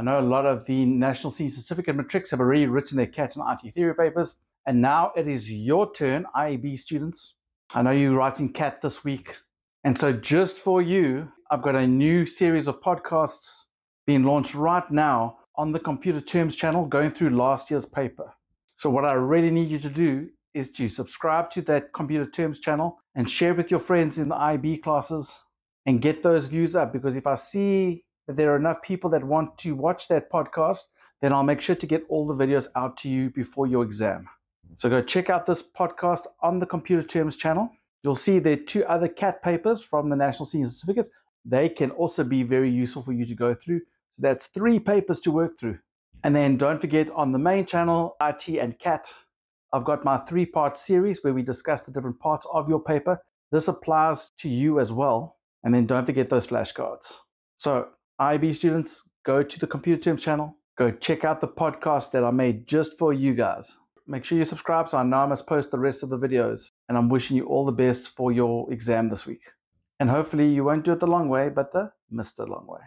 I know a lot of the National Senior Certificate Matrics have already written their CAT and IT theory papers, and now it is your turn, IEB students. I know you're writing CAT this week, and so just for you, I've got a new series of podcasts being launched right now on the Computer Terms channel going through last year's paper. So, what I really need you to do is to subscribe to that Computer Terms channel and share with your friends in the IEB classes and get those views up because if I see that there are enough people that want to watch that podcast, then I'll make sure to get all the videos out to you before your exam. So go check out this podcast on the Computer Terms channel. You'll see there are two other CAT papers from the National Senior Certificates. They can also be very useful for you to go through. So that's three papers to work through. And then don't forget on the main channel, IT and CAT, I've got my three part series where we discuss the different parts of your paper. This applies to you as well. And then don't forget those flashcards. So, IEB students, go to the Computer Terms channel, go check out the podcast that I made just for you guys. Make sure you subscribe so I know I must post the rest of the videos. And I'm wishing you all the best for your exam this week. And hopefully you won't do it the long way, but the Mr. Long way.